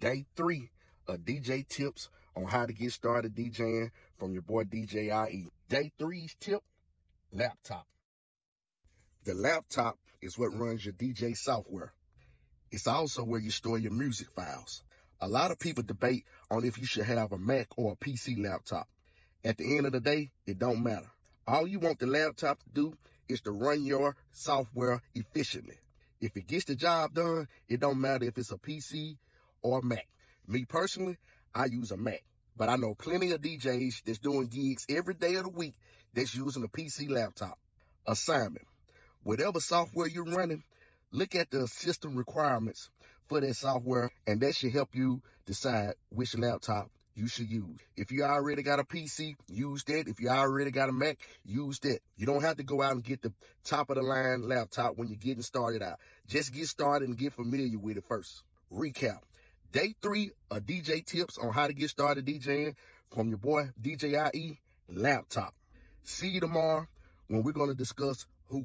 day three of DJ tips on how to get started DJing from your boy DJ IE. Day three's tip, laptop. The laptop is what runs your DJ software. It's also where you store your music files. A lot of people debate on if you should have a Mac or a PC laptop. At the end of the day, it don't matter. All you want the laptop to do is to run your software efficiently. If it gets the job done, it don't matter if it's a PC or Mac. Me personally, I use a Mac, but I know plenty of DJs that's doing gigs every day of the week that's using a PC laptop. Assignment. Whatever software you're running, look at the system requirements for that software and that should help you decide which laptop you should use. If you already got a PC, use that. If you already got a Mac, use that. You don't have to go out and get the top of the line laptop when you're getting started out. Just get started and get familiar with it first. Recap. Day three of DJ tips on how to get started DJing from your boy DJ IE laptop. See you tomorrow when we're going to discuss who.